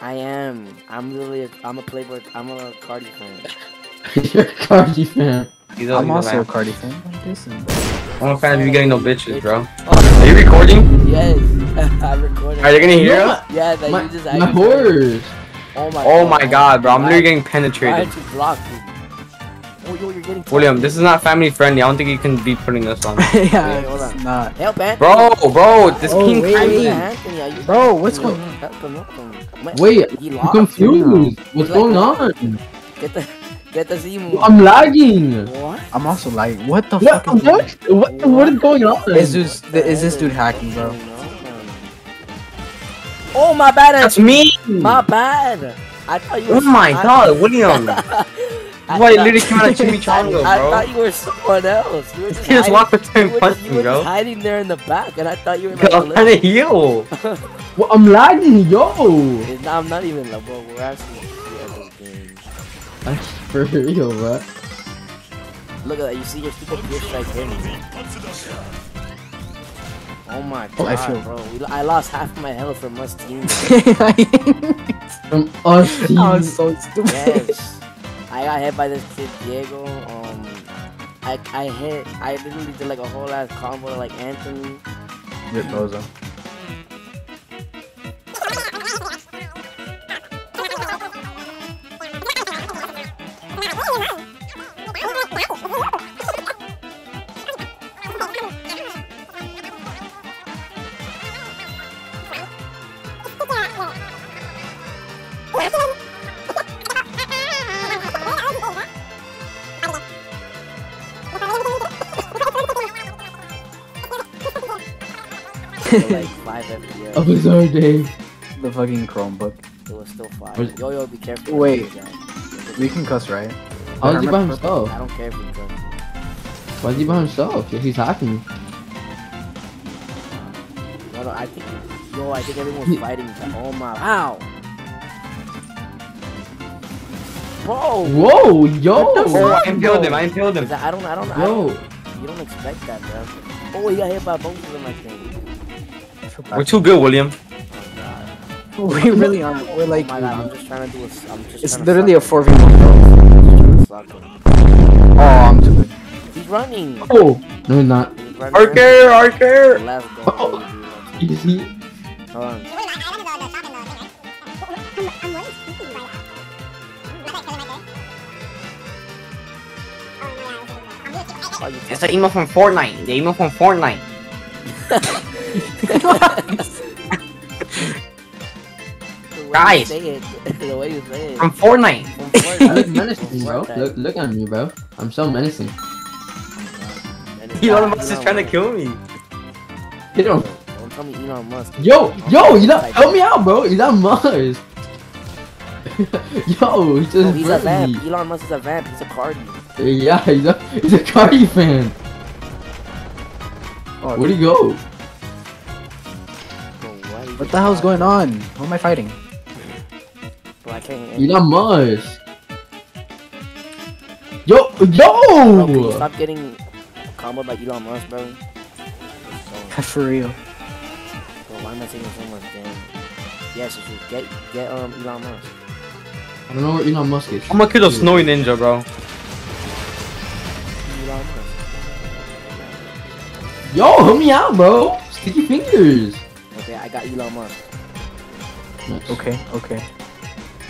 I am. I'm literally. A, I'm a Playboy. I'm a Cardi fan. You're a Cardi fan. He's a, I'm also a man. Cardi fan. Like, Listen. I'm a fan of you getting no bitches, bro. Oh, Are you recording? yes. I'm recording. Are you gonna hear No, us? Yeah, that My, you just my actually- horse. Oh my. Oh my god, bro. I'm literally getting penetrated. aren't you blocked? dude? Oh, yo, you're getting. William, this is not family friendly. I don't think you can be putting this on. yeah, hold it's on. not. Help, Anthony. Bro, bro, this Oh, king wait, crazy. Anthony. Bro, what's going on? Help him. Help him. Wait, I'm lost. confused. What's Like- going on? Get the. Get the Zimu. I'm lagging. What? I'm also like, what the What? fuck is What? What? What is going on? Is this, is this dude hacking, bro? Oh my bad. That's me. My bad. I thought you. Oh my I- god, William. I Boy, thought- literally came out of Chimichanga, I, I bro. thought you were someone else. You were just, He just walked up to you him were, and just, punched you me, were bro. just hiding there in the back, and I thought you were like. Because a I'm trying to heal. Well, I'm lagging, yo. It's not- I'm not even like, bro. We're actually yeah, those games. That's for real, bro. Look at that. You see your stupid gear strike hit me. Oh my god, Oh, I feel- bro. We, I lost half my health from us team. From us team. I was so stupid. yes. I got hit by this kid Diego. Um, I I hit. I literally did like a whole ass combo to like Anthony. Rip Bozo. Of his own day. The fucking Chromebook. It was still five. Was- Yo yo, be careful. Wait. We can cuss, right? How is he by Hermit himself? I don't care if you drunk. Why is he by himself? He's hacking. No, no, I think. Yo, I think everyone's fighting. Oh my. Wow. Bro. Whoa, yo. Oh, I impaled him. I impaled him. Is that- I don't. I don't. I don't you don't expect that, bro. Oh, he got hit by both of them. I think. We're too good, William. God. We really are. We're Oh like, my god. I'm just trying to do a. s- I'm just. it's literally a 4v1, bro. him. Just trying to suck him. Oh, I'm too good. He's running. Oh. No, he's not. He's running. Archer, Archer. Let's go. Oh. baby. Easy. Hold on. It's the email from Fortnite. The email from Fortnite. The way Guys. You say it. the way you say it. From Fortnite. From I Fortnite. look menacing, bro. Fortnite. Look, look at me, bro. I'm so menacing. Elon Musk is trying to kill me. Hit him. Don't tell me Elon Musk. Yo, yo, Elon, help me out, bro. Elon Musk. yo, he's Oh, just he's a vamp. friendly. Elon Musk is a vamp. He's a Cardi. Yeah, he's a, he's a Cardi fan. Oh, Where'd he go? Bro, why you What the hell's going on? Who am I fighting? Bro, I can't hear Elon Musk. Yo, Bro, yo. stop getting comboed by Elon Musk, bro? So, For real. bro, why am I taking so much damage? Yes, you should get get um Elon Musk. I don't know where Elon Musk is. I'm gonna kill the snowy ninja, bro. Elon Musk. Yo, help me out, bro. Sticky fingers. Okay, I got Elon Musk. Nice. Okay, okay.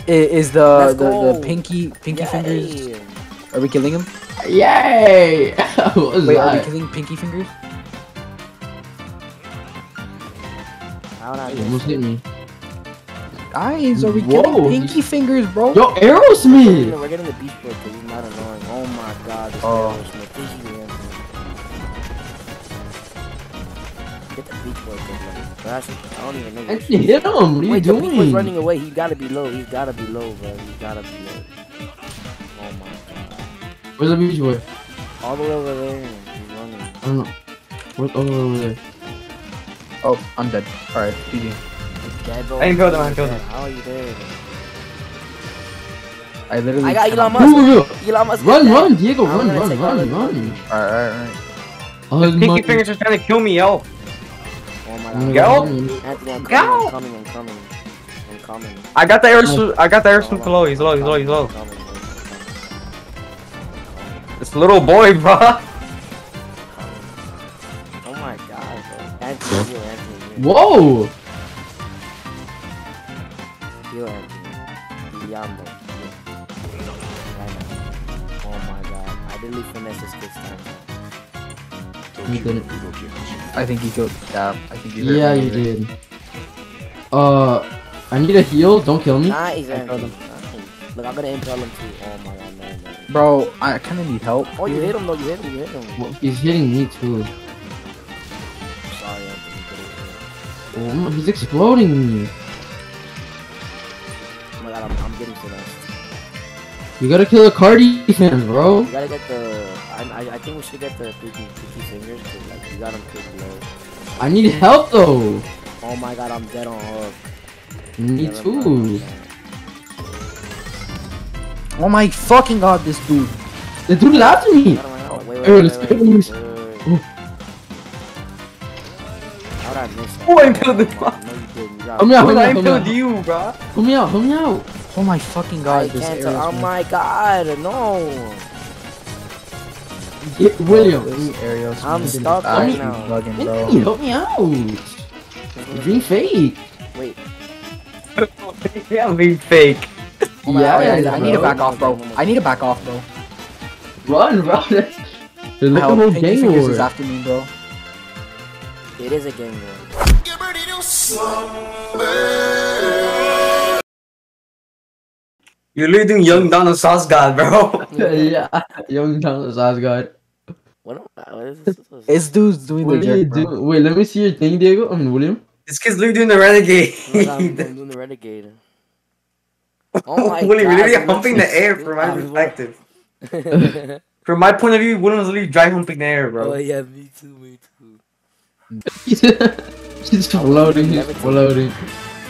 I- Is the the, the pinky pinky fingers? Are we killing him? Yay! what was Wait, are we killing pinky fingers? How would I almost hit me. Guys, are we Whoa, killing he- pinky fingers, bro? Yo, We're Aerosmith! We're getting the beast boy because he's not annoying. Oh my god, this Oh. oh. Aerosmith. The beast boy because like, bro, actually, I don't even know. what Anthony, shit- hit him! What are you Wait, the beast boy's running away. He gotta be low. He's gotta be low, bro. He's gotta be low. Oh my god. Where's the beach boy? All the way over there. He's running. I don't know. Where's oh, over there? Oh, I'm dead. Alright, GG. He's dead, bro. I impaled him, I impaled him. How are you there? I literally. I got Elon Ooh, Musk. Elon Musk. Run, run, Diego, I'm run, run, run, run. Alright, alright, alright. His Pinky fingers are trying to kill me, yo. My god. Go. Anthony, I'm coming. Go. I'm coming. I'm coming. I'm coming. I got the air suit. I got the air suit low. He's low. He's low. He's low. Coming, coming, This little boy, bro. Oh my god, bro. Anthony, heal Anthony. heal. Whoa! Heal Anthony. Diablo. heal. Right now. Oh my god. I didn't finesse this kid's time. You didn't. I think he killed. Yeah, I think you. Yeah, you did. Uh, I need a heal. Don't kill me. Nice, killed Anthony. Look, I'm gonna impel him too. Oh my god, no, no. Bro, I kind of need help. Oh, you hit him though. You hit him. You hit him. Well, he's hitting me too. Sorry, Anthony. Get it. Oh, he's exploding me. You gotta kill the Cardi fans, bro. You gotta get the. I, I, I think we should get the pinky, pinky fingers. Cause like you got him pretty low. I need help though. Oh my god, I'm dead on hook. Me Never too. mind. Oh my fucking god, this dude. The dude is after me. Oh, wait, wait, Hey, wait, let's wait, wait, wait, wait, wait. How'd I miss that? Oh, I impaled the- No, you didn't. You got Help me out, help me I out, help me impaled you, bro. Help me out, help me out. Oh my fucking I god, this can't arrow. tell. Oh my god, no. Get William. Oh, this area's I'm stuck right now. bugging, bro. Help me out. You're being fake. Wait. yeah, I'm being fake. Oh Yeah, God, yeah, I need to back off, bro. I need to back off, bro. Run, bro. There's like a whole Pinky gang war. is after me, bro. It is a game war. You're leading young Donald the sauce god, bro. yeah, young Thomas Asgard. What, am I- what is this? This dude's doing What the are you jerk, bro. doing? Wait, let me see your thing, Diego. I mean, William. This kid's literally doing the renegade. Look, I'm, I'm doing the renegade. Oh my William, god. you're literally humping the air from my perspective. oh From my point of view, William's literally dry humping the air, bro. Oh yeah, me too, me too. He's floating. He's Everything. floating.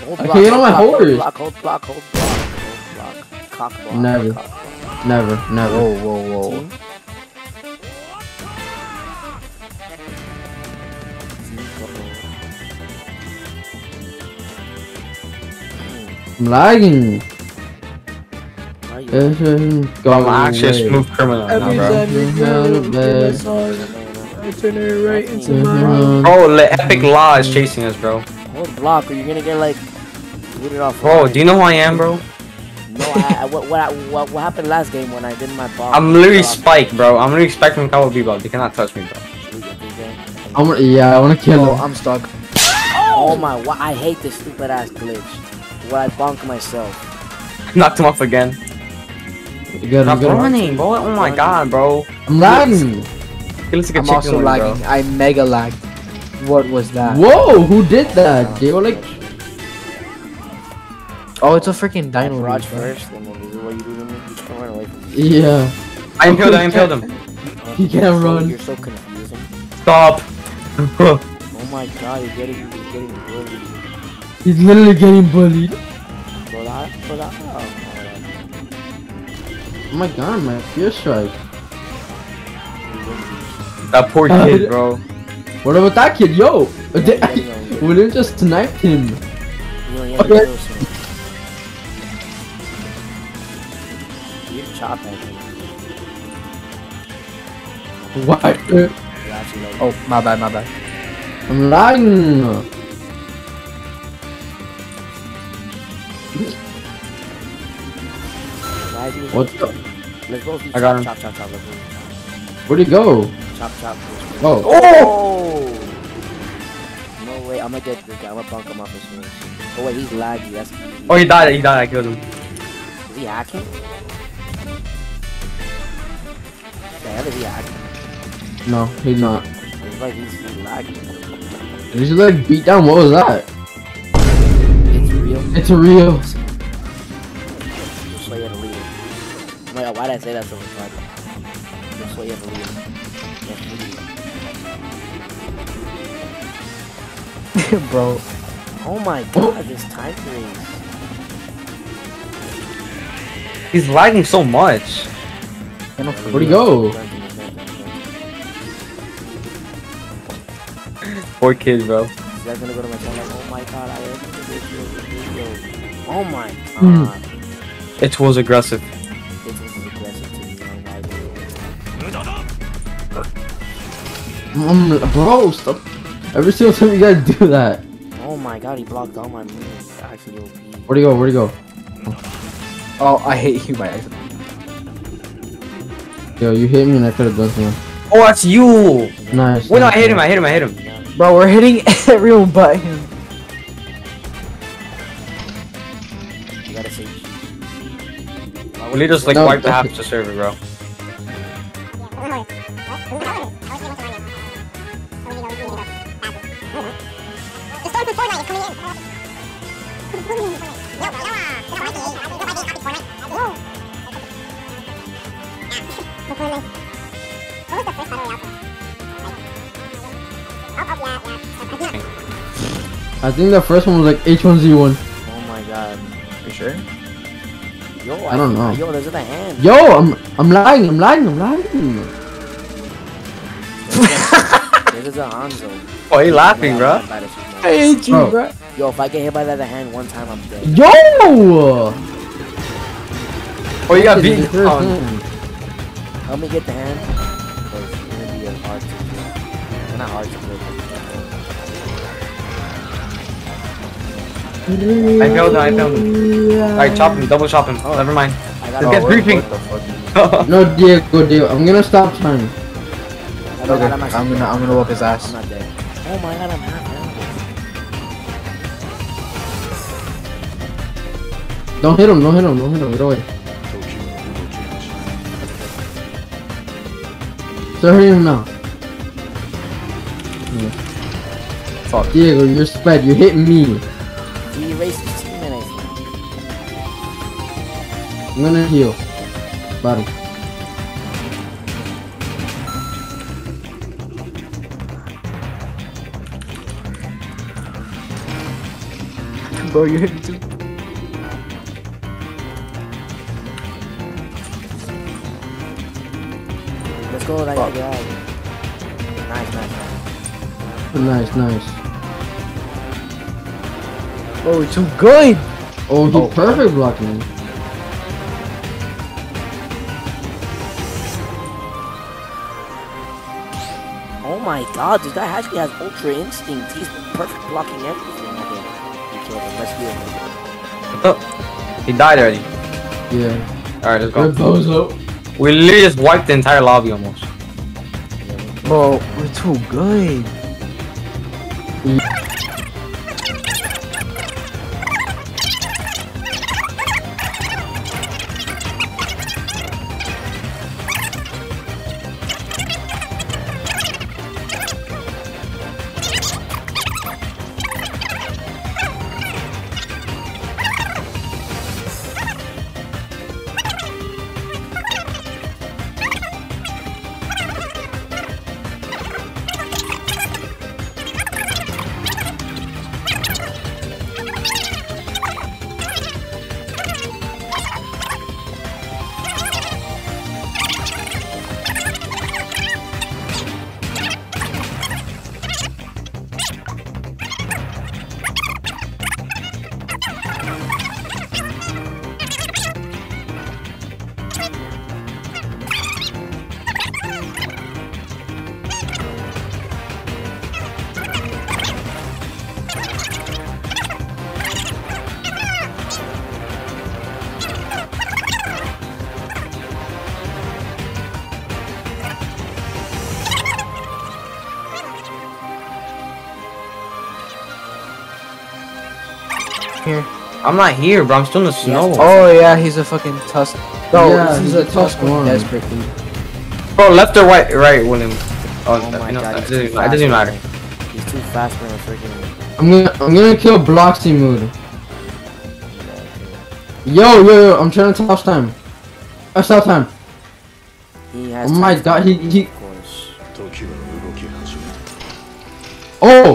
Hold I can't get on my hold block, horse. Hold block, hold block, Cock block. Never. Cock block. Never, never. Whoa, whoa, whoa. Team? I'm lagging. Why you- Go Bro, I'm actually a smooth criminal now, bro. I turn it right into Mhm. Bro, Le Epic Law is chasing us, bro. Hold block or you're gonna get like booted off. Bro, do you know who I am, bro? No, I, I, what, what, I- what, what happened last game when I did my bomb? I'm literally Spike, bro. I'm literally Spike from Cowboy Bebop. They cannot touch me, bro. I want, yeah, I want to kill Oh, him. I'm stuck. Oh my, wha- I hate this stupid ass glitch. Where I bonk myself. Knocked him off again. You got him, Stop you running, bro. Oh my god, bro. I'm lagging. He looks like a I'm chicken also lagging. bro. I mega lagged. What was that? Whoa, who did that? They were like, Oh, it's a freaking dino. Raj first, and then this is what you do to me. You can't run away from me. yeah, I impaled him, I impaled him. he oh, can't So- run. You're so confusing. Stop. Oh my god, you're getting, you're getting bullied. He's literally getting bullied. Pull that, pull that. Oh, Oh my god, man, fear strike. that poor uh, kid, bro. What about that kid? Yo, yeah, you know, William just sniped him. you know, you Okay. know, you know, You chop at me. What? You actually like, Oh, my bad, my bad. I'm lagging. why? What the? Let's both I got him. chop, chop, chop. Let's. Where'd he go? Chop, chop. Oh, Oh! No way, I'm gonna get this guy. I'm gonna bunk him up as soon as. Oh wait, he's laggy. That's. Oh, he died, he died, I killed him. Is he hacking? Hell is he hacking? no, he's not. It's like he's, he's lagging. Did you like beat down? What was that? It's real. It's a real. Just so you have to leave. Oh my god, why did I say that so much? Just so you have to leave. You have to leave. Bro, Oh my oh. god, this time race. He's lagging so much. Where'd he go? Poor kid, bro. You gonna go to my channel oh my god, I edited this this video. Oh my Hmm. god. It was aggressive. This was aggressive to me. Oh my god. Um, bro, stop. Every single time you guys do that. Oh my god, he blocked all my moves. Actually, OP. Where'd he go? Where'd he go? Oh, I hate you by accident. Yo, you hit me and I could have done something. Oh, that's you. Nice. Wait, no, I nice, hit him. I hit him. I hit him. Bro, we're hitting everyone but him. You gotta say. Well, he just like No, wiped that's half the server, bro. I think the first one was like H1Z1. Oh my god. You sure? Yo, I don't know. Yo, there's another hand. Yo, I'm I'm lagging. I'm lying, I'm lagging. This is a Hanzo. Oh, he laughing, bro. I hate you, Bro. bro. Yo, if I get hit by that other hand one time, I'm dead. Yo. Oh, you got This beaten. Oh. Help me get the hand. I failed him. I failed him. Alright, chop him. Double chop him. Oh. Never mind. I Let's get briefing. No, Diego, Diego. I'm gonna stop time. Okay, I'm actually I'm gonna. I'm gonna whoop his I'm ass. not dead. Oh my god, I'm half health. Don't hit him. Don't hit him. Don't hit him. Get away. Start hitting him now. Fuck. Diego, you're sped. You hit me. He erased his teammate, I think. I'm gonna heal. Body. Bro, you hit me too. Let's go, like, Fuck. yeah. Nice, nice, nice. Nice, nice. Oh, Bro, we're too good. Oh, he Oh. perfect blocking. Oh my god, this guy actually has ultra instinct. He's perfect blocking everything. Okay, we killed him. Let's heal him. he died already. Yeah. Alright, let's go. bozo. We literally just wiped the entire lobby almost. Bro, we're too good. Mm. I'm not here, bro. I'm still in the snow. Oh yeah, he's a fucking tusk. Bro, Yeah, he's he's a a tusk Tusk one. desperately. Bro, left or right? Right, William. Oh, Oh my you know, god, it doesn't, it fast. doesn't even matter. He's too fast for a freaking. I'm gonna I'm gonna kill Bloxy mood. Yo, yo, yo, I'm trying to toss time. Uh, stop time. He has. Oh my time god, he- he- Oh!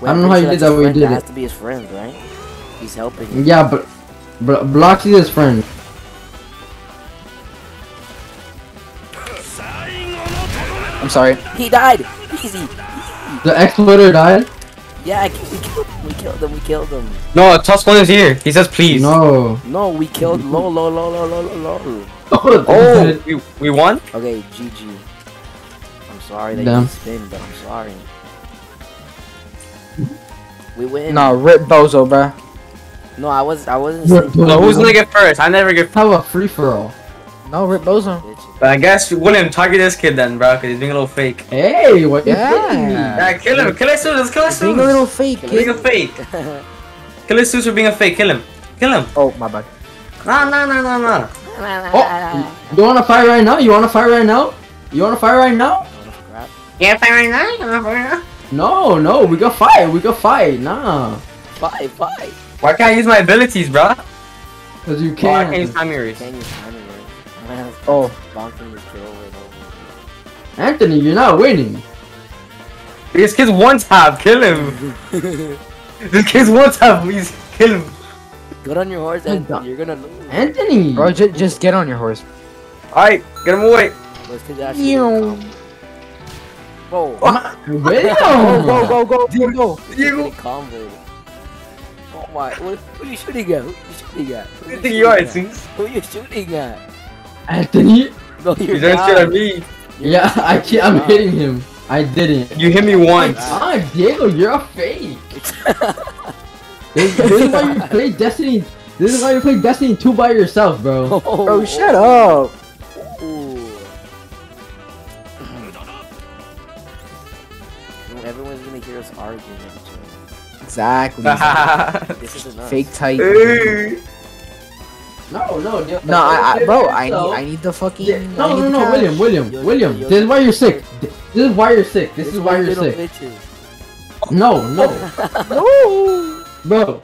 Wait, I don't know how you did that, his but you did That it. has to be his friend, right? He's helping. him. Yeah, but Bl- Bloxy's his friend. I'm sorry. He died. Easy. The exploiter died. Yeah, we killed him. We killed him. We killed him. No, Tusk one is here. He says please. No. No, we killed Lol, lol, lol, lol, lol, lol. Oh, Oh, we, we won? Okay, GG. I'm sorry that Damn. you spin, but I'm sorry. We win. No, rip Bozo, bruh. No, I was, I wasn't. Rip saying who's gonna get first? I never get Have a free for all. No, rip Bozo. bitches. But I guess William, target this kid then, bro, because he's being a little fake. Hey, what you Yeah. Yeah, kill him. Kill us soon. Let's kill us soon. Being a little fake, Being a fake. Kill us soon for being a fake. Kill him. Kill him. Oh, my bad. Nah, nah, nah, nah, nah. Oh, you wanna fight right now? You wanna fight right now? You wanna fight right now? Crap. Yeah, fight right now. You wanna fight right now? No, no, we got fight. We got fight. Nah, Fight, fight. Why can't I use my abilities, bro? cause you Oh, I can't use time erase. Can you find it? Man, Oh. bonking this girl over and over. Anthony, you're not winning. This kid's one tap. Kill him. this kid's one tap. Please kill him. Get on your horse, and you're gonna lose. Anthony. Bro, just, just get on your horse. Alright, get him away. Those kids actually. Ew. Whoa. William. Go, go, go, go, go. Getting convoyed. My, what, who are you shooting at? Who are you shooting at? Who Who you think you are, it shooting at? seems? Who are you shooting at? Anthony. No, you're You don't not. shoot at me. You're Yeah. I can't. I'm hitting him. I didn't. You hit me once. Ah, Diego, you're a fake. This, this is why you play Destiny. This is why you play Destiny 2 by yourself, bro. Oh, Bro, shut up. Exactly. This is enough. Fake tight. No, No, no, No, I, I, bro, I need, I need the fucking. Yeah, I No, need no, no. William, William, Yo, William. yo, This is why you're sick. This is why you're sick. This is why you're sick. bitches. No, no, No. bro.